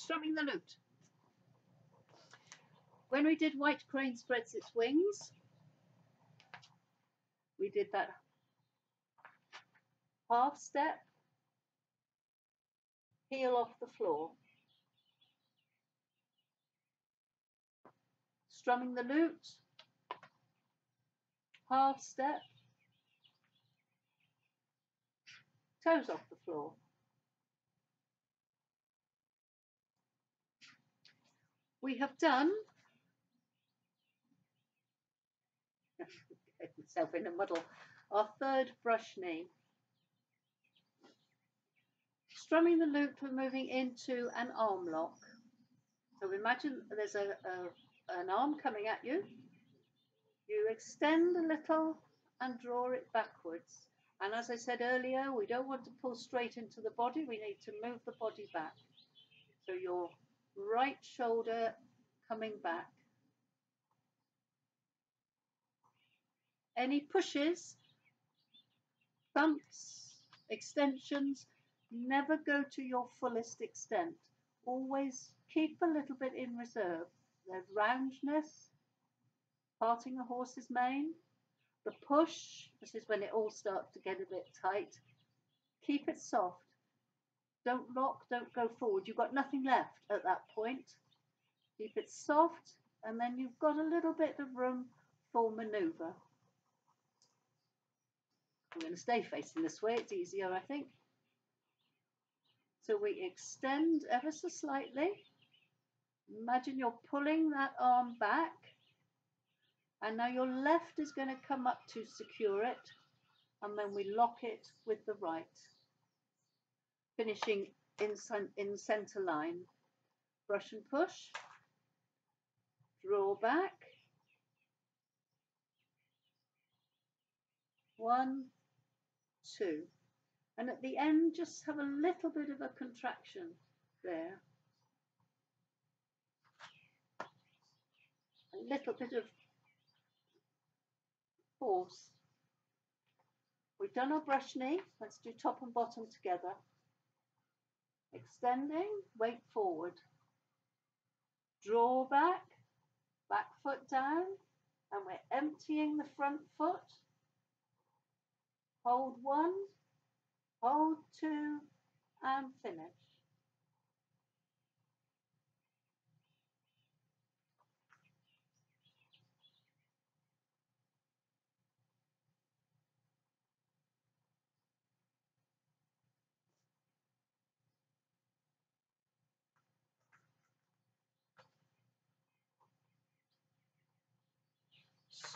strumming the lute. When we did White Crane Spreads Its Wings, we did that half step, heel off the floor. Strumming the lute, half step, toes off the floor. We have done Get myself in a muddle. Our third brush knee. Strumming the lute, we're moving into an arm lock. So imagine there's a, a, an arm coming at you. You extend a little and draw it backwards. And as I said earlier, we don't want to pull straight into the body. We need to move the body back. So your right shoulder coming back any pushes, bumps, extensions, never go to your fullest extent. Always keep a little bit in reserve. There's roundness, parting a horse's mane, the push, this is when it all starts to get a bit tight. Keep it soft. Don't lock, don't go forward. You've got nothing left at that point. Keep it soft and then you've got a little bit of room for manoeuvre. I'm going to stay facing this way, it's easier I think. So we extend ever so slightly. Imagine you're pulling that arm back and now your left is going to come up to secure it and then we lock it with the right. Finishing in, in centre line. Brush and push. Draw back. One, two. And at the end, just have a little bit of a contraction there. A little bit of force. We've done our brush knee. Let's do top and bottom together. Extending, weight forward. Draw back, back foot down, and we're emptying the front foot hold one, hold two, and finish.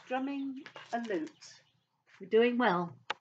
Strumming a lute. We're doing well.